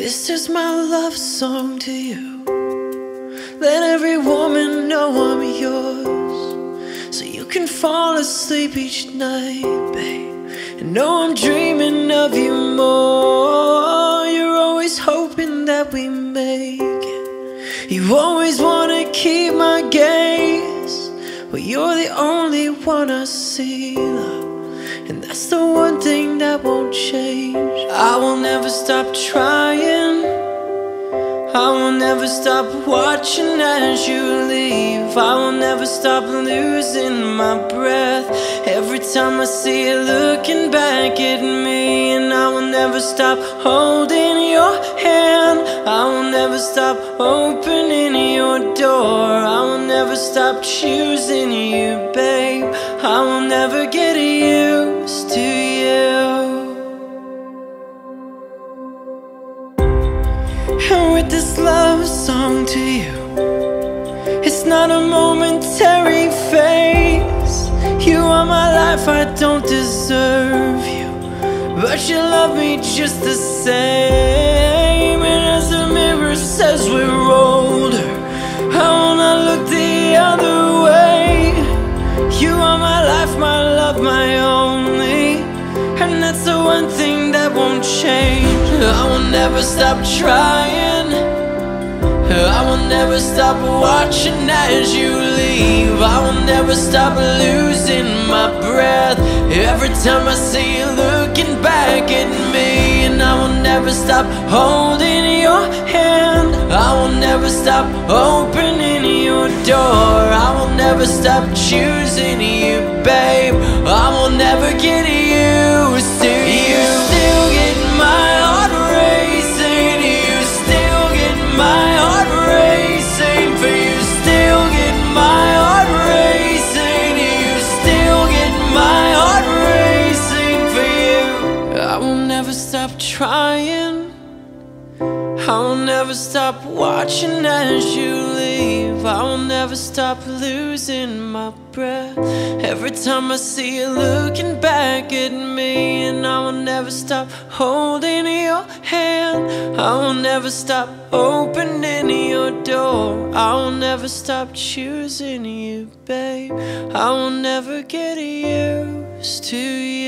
This is my love song to you. Let every woman know I'm yours. So you can fall asleep each night, babe. And know I'm dreaming of you more. You're always hoping that we make it. You always wanna keep my gaze. But you're the only one I see, love. And that's the one thing that won't change. I will never stop trying. I will never stop watching as you leave. I will never stop losing my breath. Every time I see you looking back at me, and I will never stop holding your hand. I will never stop opening your door. I will never stop choosing you, babe. I will never get used And with this love song to you, it's not a momentary phase. You are my life, I don't deserve you. But you love me just the same. And as the mirror says we're older, I wanna look the other way. You are my life, my love, my only. And that's the one thing won't change. I will never stop trying. I will never stop watching as you leave. I will never stop losing my breath. Every time I see you looking back at me, and I will never stop holding your hand. I will never stop opening your door. I will never stop choosing you, babe. I will never get used stop trying. I will never stop watching as you leave. I will never stop losing my breath. Every time I see you looking back at me, and I will never stop holding your hand. I will never stop opening your door. I will never stop choosing you, babe. I will never get used to you.